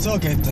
So geht das.